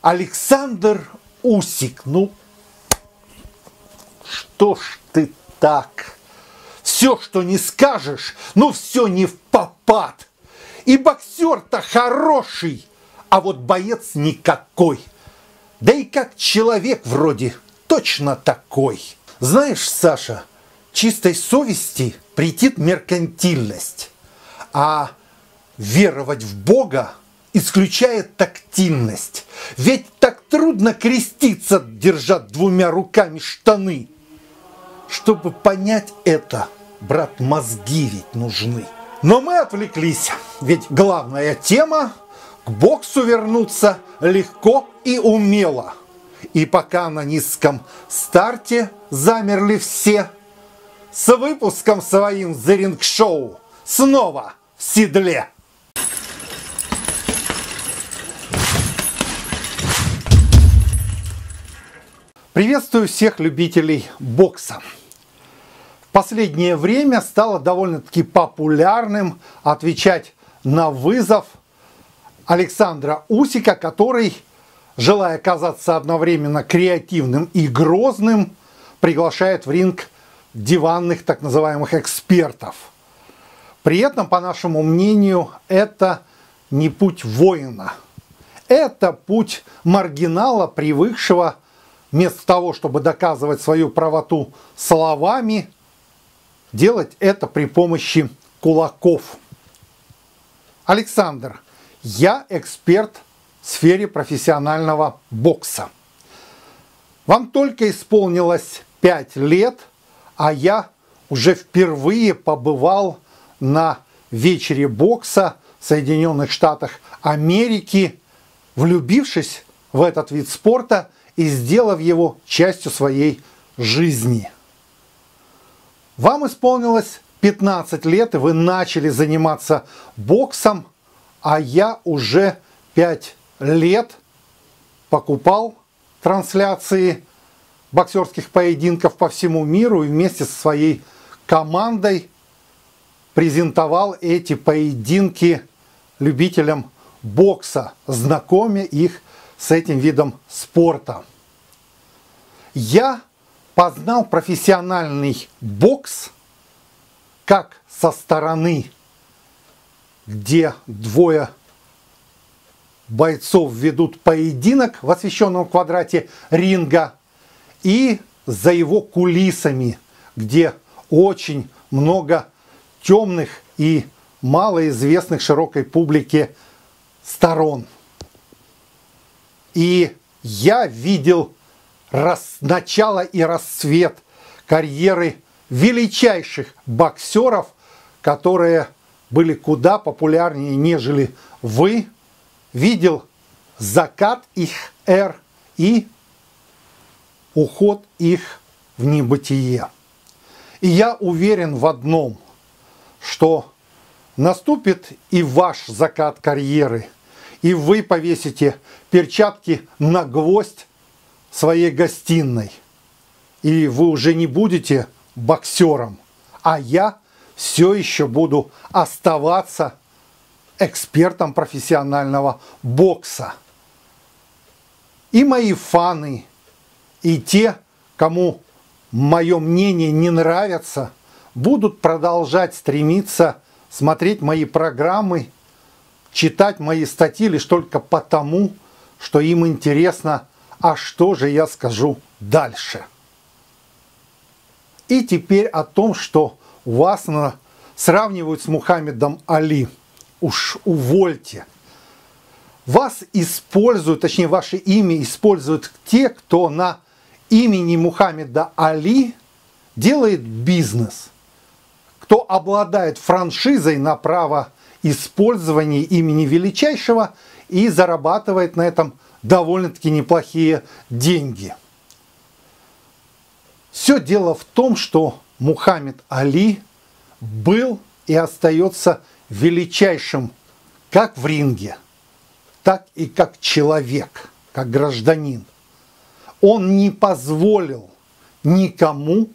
Александр Усик, ну что ж ты так? Все, что не скажешь, ну все не в попад. И боксер-то хороший, а вот боец никакой. Да и как человек вроде точно такой. Знаешь, Саша, чистой совести претит меркантильность, а веровать в Бога исключает тактильность. Ведь так трудно креститься, держа двумя руками штаны. Чтобы понять это, брат, мозги ведь нужны. Но мы отвлеклись, ведь главная тема к боксу вернуться легко и умело. И пока на низком старте замерли все, с выпуском своим The Ring Show снова в седле. Приветствую всех любителей бокса. В последнее время стало довольно-таки популярным отвечать на вызов Александра Усика, который, желая казаться одновременно креативным и грозным, приглашает в ринг диванных так называемых экспертов. При этом, по нашему мнению, это не путь воина. Это путь маргинала, привыкшего вместо того, чтобы доказывать свою правоту словами, делать это при помощи кулаков. Александр, я эксперт в сфере профессионального бокса. Вам только исполнилось 5 лет, а я уже впервые побывал на вечере бокса в Соединенных Штатах Америки, влюбившись в этот вид спорта и сделав его частью своей жизни. Вам исполнилось 15 лет, и вы начали заниматься боксом – а я уже 5 лет покупал трансляции боксерских поединков по всему миру и вместе со своей командой презентовал эти поединки любителям бокса, знакомя их с этим видом спорта. Я познал профессиональный бокс как со стороны где двое бойцов ведут поединок в освещенном квадрате ринга и за его кулисами, где очень много темных и малоизвестных широкой публике сторон. И я видел рас, начало и расцвет карьеры величайших боксеров, которые были куда популярнее, нежели вы, видел закат их эр и уход их в небытие. И я уверен в одном, что наступит и ваш закат карьеры, и вы повесите перчатки на гвоздь своей гостиной, и вы уже не будете боксером, а я – все еще буду оставаться экспертом профессионального бокса. И мои фаны, и те, кому мое мнение не нравится, будут продолжать стремиться смотреть мои программы, читать мои статьи лишь только потому, что им интересно, а что же я скажу дальше. И теперь о том, что вас сравнивают с Мухаммедом Али. Уж увольте. Вас используют, точнее, ваше имя используют те, кто на имени Мухаммеда Али делает бизнес, кто обладает франшизой на право использования имени величайшего и зарабатывает на этом довольно-таки неплохие деньги. Все дело в том, что Мухаммед Али был и остается величайшим как в ринге, так и как человек, как гражданин. Он не позволил никому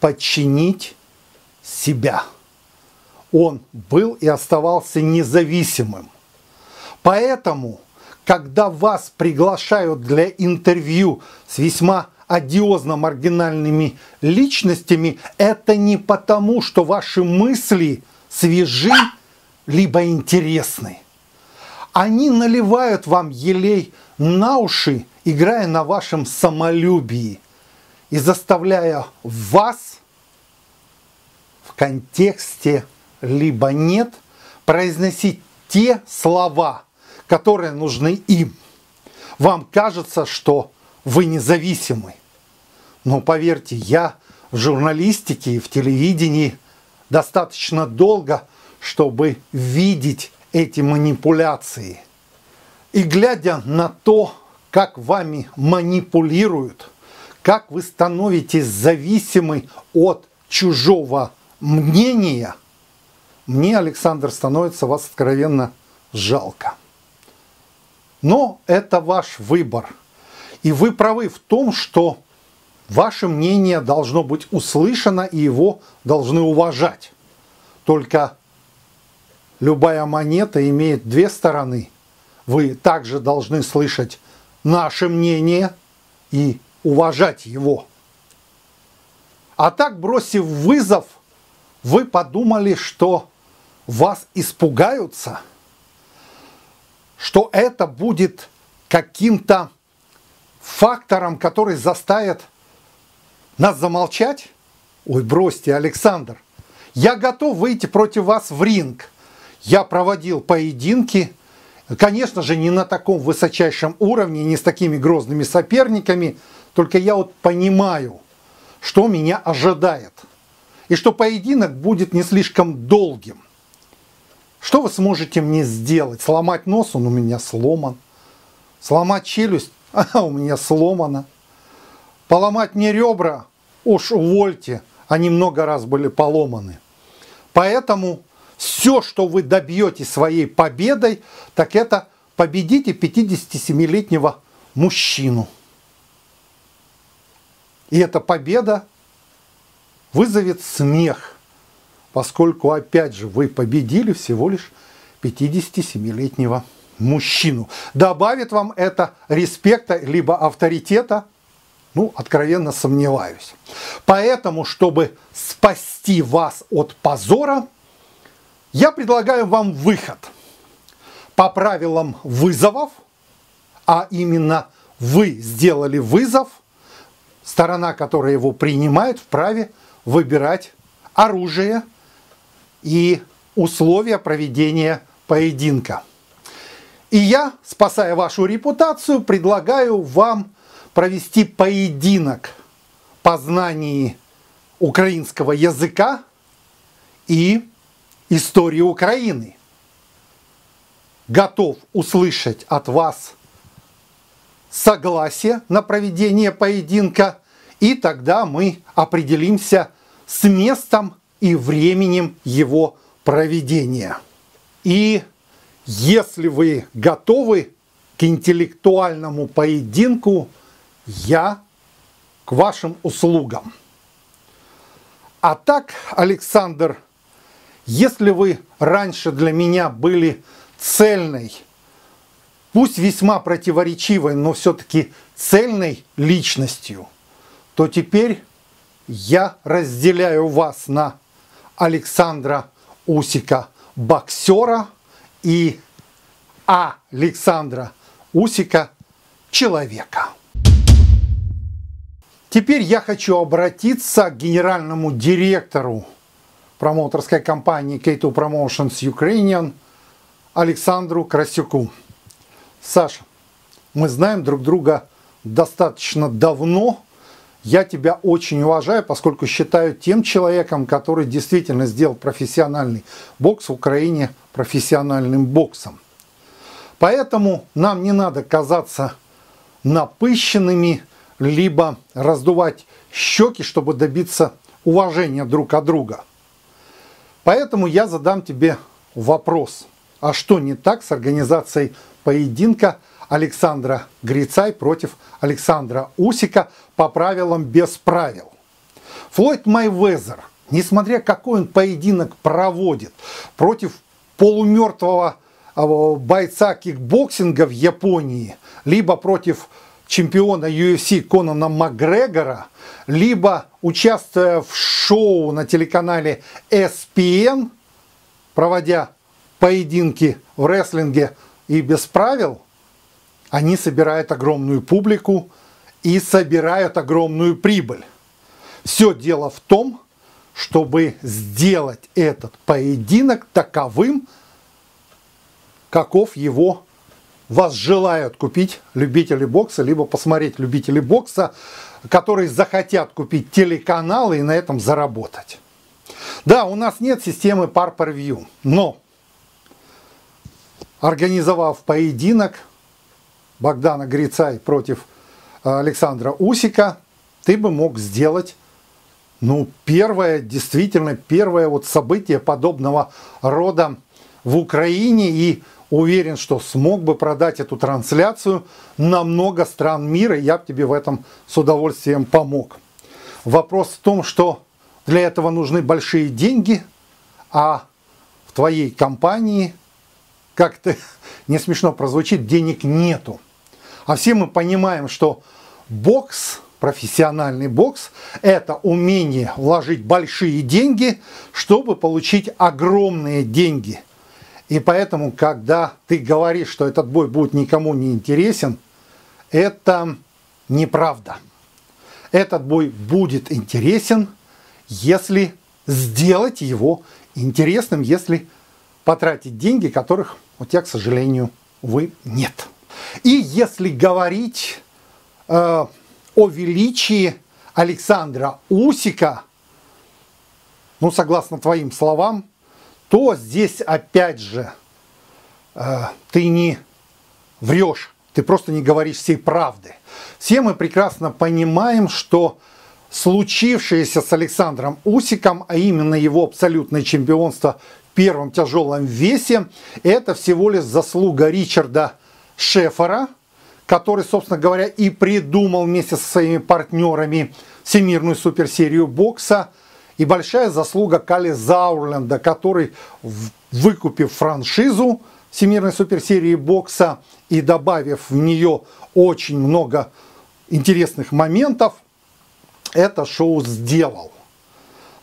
подчинить себя. Он был и оставался независимым. Поэтому, когда вас приглашают для интервью с весьма одиозно-маргинальными личностями, это не потому, что ваши мысли свежи, либо интересны. Они наливают вам елей на уши, играя на вашем самолюбии и заставляя вас в контексте либо нет произносить те слова, которые нужны им. Вам кажется, что вы независимы. Но поверьте, я в журналистике и в телевидении достаточно долго, чтобы видеть эти манипуляции. И глядя на то, как вами манипулируют, как вы становитесь зависимы от чужого мнения, мне, Александр, становится вас откровенно жалко. Но это ваш выбор. И вы правы в том, что ваше мнение должно быть услышано и его должны уважать. Только любая монета имеет две стороны. Вы также должны слышать наше мнение и уважать его. А так, бросив вызов, вы подумали, что вас испугаются, что это будет каким-то фактором, который заставит нас замолчать? Ой, бросьте, Александр. Я готов выйти против вас в ринг. Я проводил поединки, конечно же, не на таком высочайшем уровне, не с такими грозными соперниками, только я вот понимаю, что меня ожидает. И что поединок будет не слишком долгим. Что вы сможете мне сделать? Сломать нос, он у меня сломан. Сломать челюсть, а у меня сломана. Поломать мне ребра, уж увольте, они много раз были поломаны. Поэтому все, что вы добьете своей победой, так это победите 57-летнего мужчину. И эта победа вызовет смех, поскольку, опять же, вы победили всего лишь 57-летнего мужчину. Добавит вам это респекта либо авторитета, ну, откровенно сомневаюсь. Поэтому, чтобы спасти вас от позора, я предлагаю вам выход по правилам вызовов, а именно вы сделали вызов, сторона, которая его принимает, вправе выбирать оружие и условия проведения поединка. И я, спасая вашу репутацию, предлагаю вам провести поединок по знании украинского языка и истории Украины. Готов услышать от вас согласие на проведение поединка, и тогда мы определимся с местом и временем его проведения. И если вы готовы к интеллектуальному поединку, я к вашим услугам. А так, Александр, если вы раньше для меня были цельной, пусть весьма противоречивой, но все-таки цельной личностью, то теперь я разделяю вас на Александра Усика боксера и Александра Усика человека. Теперь я хочу обратиться к генеральному директору промоутерской компании K2 Promotions Ukrainian Александру Красюку. Саша, мы знаем друг друга достаточно давно. Я тебя очень уважаю, поскольку считаю тем человеком, который действительно сделал профессиональный бокс в Украине профессиональным боксом. Поэтому нам не надо казаться напыщенными, либо раздувать щеки, чтобы добиться уважения друг от друга. Поэтому я задам тебе вопрос. А что не так с организацией поединка Александра Грицай против Александра Усика по правилам без правил? Флойд Майвезер, несмотря какой он поединок проводит против полумертвого бойца кикбоксинга в Японии, либо против чемпиона UFC Конора Макгрегора, либо участвуя в шоу на телеканале ESPN, проводя поединки в рестлинге и без правил, они собирают огромную публику и собирают огромную прибыль. Все дело в том, чтобы сделать этот поединок таковым, каков его вас желают купить любители бокса, либо посмотреть любители бокса, которые захотят купить телеканалы и на этом заработать. Да, у нас нет системы view, но организовав поединок Богдана Грицай против э, Александра Усика, ты бы мог сделать ну, первое, действительно, первое вот событие подобного рода в Украине и уверен, что смог бы продать эту трансляцию на много стран мира, и я бы тебе в этом с удовольствием помог. Вопрос в том, что для этого нужны большие деньги, а в твоей компании, как-то не смешно прозвучит, денег нету. А все мы понимаем, что бокс, профессиональный бокс, это умение вложить большие деньги, чтобы получить огромные деньги – и поэтому, когда ты говоришь, что этот бой будет никому не интересен, это неправда. Этот бой будет интересен, если сделать его интересным, если потратить деньги, которых у тебя, к сожалению, увы, нет. И если говорить э, о величии Александра Усика, ну, согласно твоим словам, то здесь опять же э, ты не врешь, ты просто не говоришь всей правды. Все мы прекрасно понимаем, что случившееся с Александром Усиком, а именно его абсолютное чемпионство в первом тяжелом весе, это всего лишь заслуга Ричарда Шефера, который, собственно говоря, и придумал вместе со своими партнерами всемирную суперсерию бокса – и большая заслуга Кали Заурленда, который, выкупив франшизу Всемирной суперсерии бокса и добавив в нее очень много интересных моментов, это шоу сделал.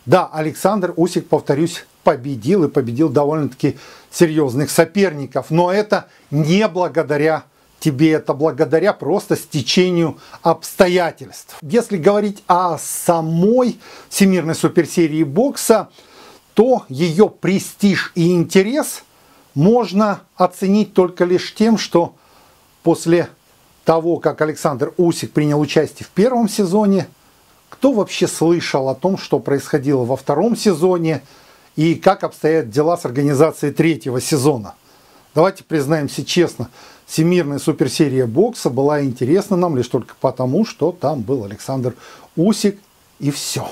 Да, Александр Усик, повторюсь, победил и победил довольно-таки серьезных соперников, но это не благодаря тебе это благодаря просто стечению обстоятельств. Если говорить о самой всемирной суперсерии бокса, то ее престиж и интерес можно оценить только лишь тем, что после того, как Александр Усик принял участие в первом сезоне, кто вообще слышал о том, что происходило во втором сезоне и как обстоят дела с организацией третьего сезона. Давайте признаемся честно, всемирная суперсерия бокса была интересна нам лишь только потому, что там был Александр Усик и все.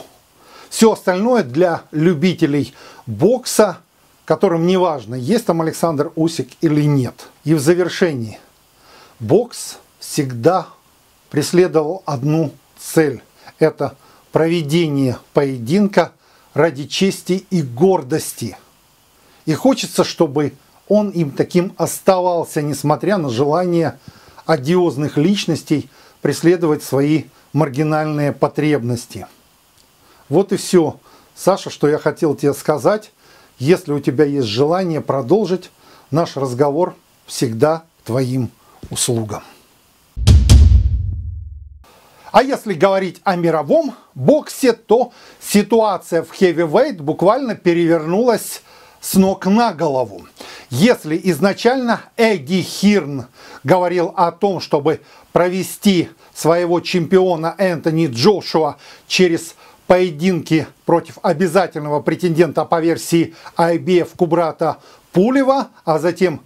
Все остальное для любителей бокса, которым не важно, есть там Александр Усик или нет. И в завершении. Бокс всегда преследовал одну цель. Это проведение поединка ради чести и гордости. И хочется, чтобы он им таким оставался, несмотря на желание одиозных личностей преследовать свои маргинальные потребности. Вот и все, Саша, что я хотел тебе сказать. Если у тебя есть желание продолжить, наш разговор всегда твоим услугам. А если говорить о мировом боксе, то ситуация в heavyweight буквально перевернулась с ног на голову. Если изначально Эдди Хирн говорил о том, чтобы провести своего чемпиона Энтони Джошуа через поединки против обязательного претендента по версии IBF Кубрата Пулева, а затем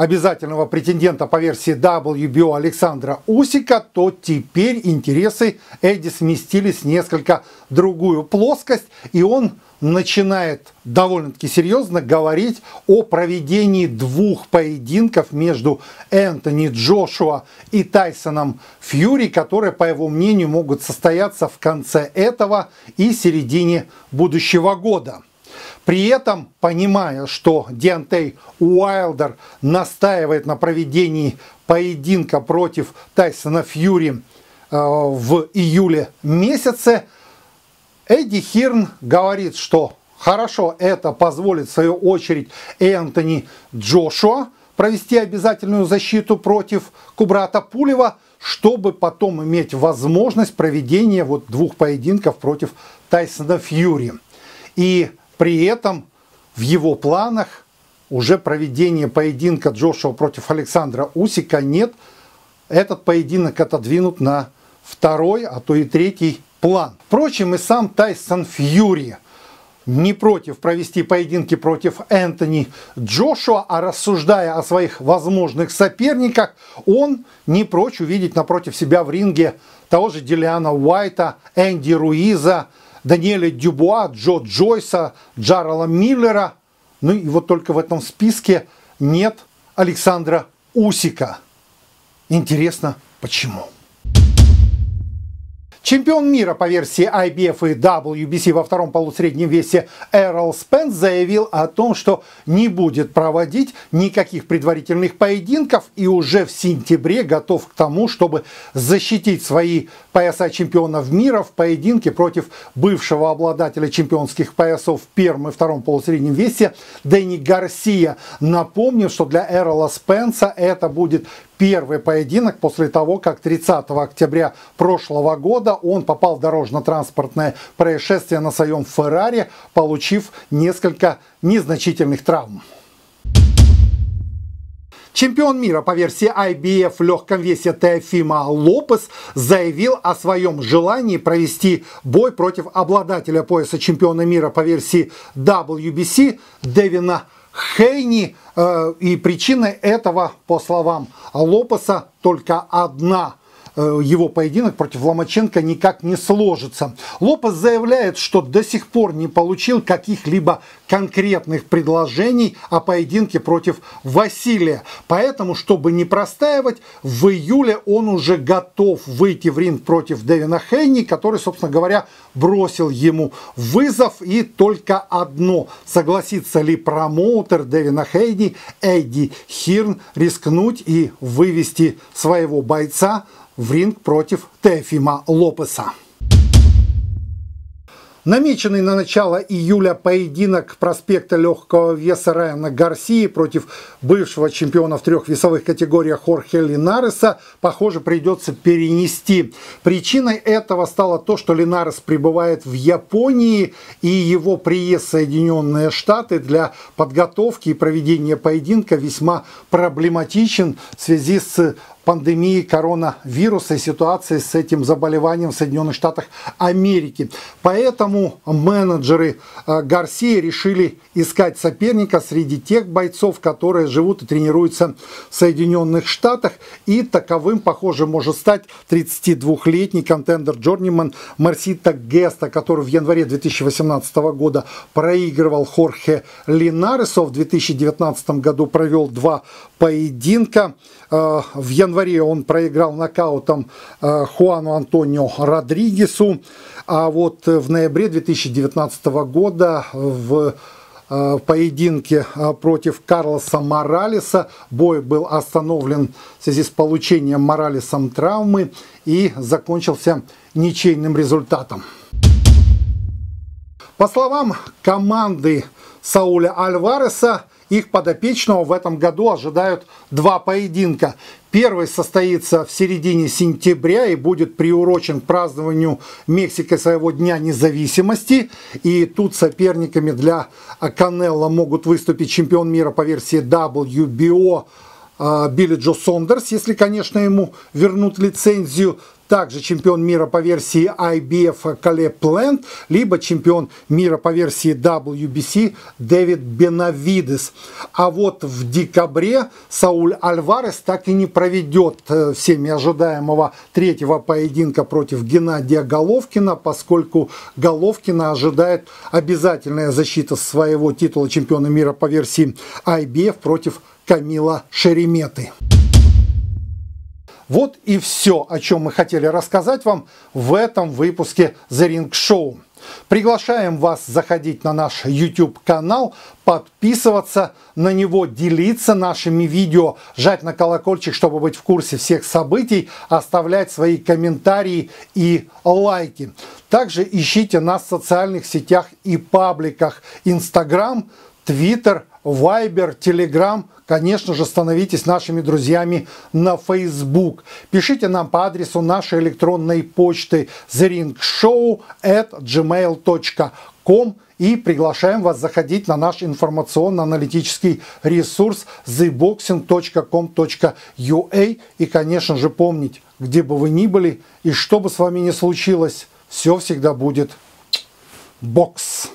обязательного претендента по версии WBO Александра Усика, то теперь интересы Эдди сместились несколько другую плоскость, и он начинает довольно-таки серьезно говорить о проведении двух поединков между Энтони Джошуа и Тайсоном Фьюри, которые, по его мнению, могут состояться в конце этого и середине будущего года. При этом, понимая, что Диантей Уайлдер настаивает на проведении поединка против Тайсона Фьюри э, в июле месяце, Эдди Хирн говорит, что хорошо, это позволит в свою очередь Энтони Джошуа провести обязательную защиту против Кубрата Пулева, чтобы потом иметь возможность проведения вот двух поединков против Тайсона Фьюри. И при этом в его планах уже проведение поединка Джошуа против Александра Усика нет. Этот поединок отодвинут на второй, а то и третий план. Впрочем, и сам Тайсон Фьюри не против провести поединки против Энтони Джошуа, а рассуждая о своих возможных соперниках, он не прочь увидеть напротив себя в ринге того же Дилиана Уайта, Энди Руиза, Даниэля Дюбуа, Джо Джойса, Джарала Миллера. Ну и вот только в этом списке нет Александра Усика. Интересно, почему? Чемпион мира по версии IBF и WBC во втором полусреднем весе Эрл Спенс заявил о том, что не будет проводить никаких предварительных поединков и уже в сентябре готов к тому, чтобы защитить свои пояса чемпионов мира в поединке против бывшего обладателя чемпионских поясов в первом и втором полусреднем весе Дэнни Гарсия. Напомню, что для Эрла Спенса это будет первый поединок после того, как 30 октября прошлого года он попал в дорожно-транспортное происшествие на своем Феррари, получив несколько незначительных травм. Чемпион мира по версии IBF в легком весе Теофима Лопес заявил о своем желании провести бой против обладателя пояса чемпиона мира по версии WBC Дэвина Хейни. Э, и причиной этого, по словам Лопеса, только одна – его поединок против Ломаченко никак не сложится. Лопес заявляет, что до сих пор не получил каких-либо конкретных предложений о поединке против Василия. Поэтому, чтобы не простаивать, в июле он уже готов выйти в ринг против Дэвина Хейни, который, собственно говоря, бросил ему вызов. И только одно, согласится ли промоутер Дэвина Хейни, Эдди Хирн, рискнуть и вывести своего бойца в ринг против Тефима Лопеса. Намеченный на начало июля поединок проспекта легкого веса Райана Гарсии против бывшего чемпиона в трех весовых категориях Хорхе Линареса, похоже, придется перенести. Причиной этого стало то, что Линарес пребывает в Японии, и его приезд в Соединенные Штаты для подготовки и проведения поединка весьма проблематичен в связи с пандемии коронавируса и ситуации с этим заболеванием в Соединенных Штатах Америки. Поэтому менеджеры э, Гарсии решили искать соперника среди тех бойцов, которые живут и тренируются в Соединенных Штатах. И таковым, похоже, может стать 32-летний контендер Джорниман Марсита Геста, который в январе 2018 года проигрывал Хорхе Линаресу. В 2019 году провел два поединка. Э, в январе он проиграл нокаутом э, Хуану Антонио Родригесу, а вот в ноябре 2019 года в э, поединке против Карлоса Моралеса. Бой был остановлен в связи с получением Моралесом травмы и закончился ничейным результатом. По словам команды Сауля Альвареса, их подопечного в этом году ожидают два поединка. Первый состоится в середине сентября и будет приурочен к празднованию Мексикой своего Дня независимости. И тут соперниками для Канелла могут выступить чемпион мира по версии WBO а, Билли Джо Сондерс, если, конечно, ему вернут лицензию, также чемпион мира по версии IBF Кале Плент, либо чемпион мира по версии WBC Дэвид Бенавидес. А вот в декабре Сауль Альварес так и не проведет э, всеми ожидаемого третьего поединка против Геннадия Головкина, поскольку Головкина ожидает обязательная защита своего титула чемпиона мира по версии IBF против Камила Шереметы. Вот и все, о чем мы хотели рассказать вам в этом выпуске The Ring Show. Приглашаем вас заходить на наш YouTube канал, подписываться на него, делиться нашими видео, жать на колокольчик, чтобы быть в курсе всех событий, оставлять свои комментарии и лайки. Также ищите нас в социальных сетях и пабликах Instagram, Twitter, Viber, Telegram. Конечно же, становитесь нашими друзьями на Facebook. Пишите нам по адресу нашей электронной почты theringshow at gmail.com и приглашаем вас заходить на наш информационно-аналитический ресурс theboxing.com.ua и, конечно же, помнить, где бы вы ни были и что бы с вами ни случилось, все всегда будет бокс.